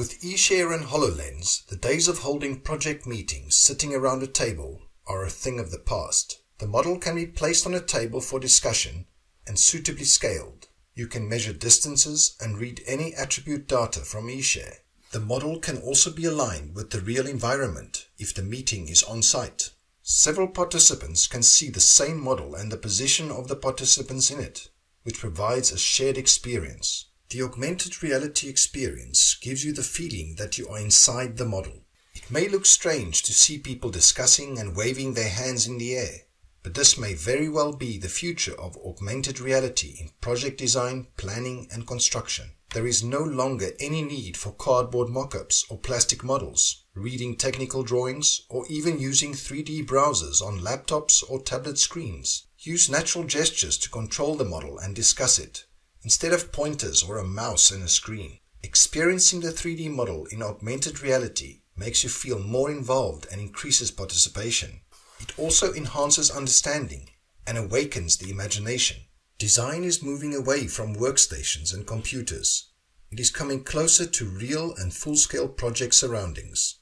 With eShare and HoloLens, the days of holding project meetings sitting around a table are a thing of the past. The model can be placed on a table for discussion and suitably scaled. You can measure distances and read any attribute data from eShare. The model can also be aligned with the real environment if the meeting is on site. Several participants can see the same model and the position of the participants in it, which provides a shared experience. The augmented reality experience gives you the feeling that you are inside the model. It may look strange to see people discussing and waving their hands in the air, but this may very well be the future of augmented reality in project design, planning, and construction. There is no longer any need for cardboard mock-ups or plastic models, reading technical drawings, or even using 3D browsers on laptops or tablet screens. Use natural gestures to control the model and discuss it instead of pointers or a mouse and a screen. Experiencing the 3D model in augmented reality makes you feel more involved and increases participation. It also enhances understanding and awakens the imagination. Design is moving away from workstations and computers. It is coming closer to real and full-scale project surroundings.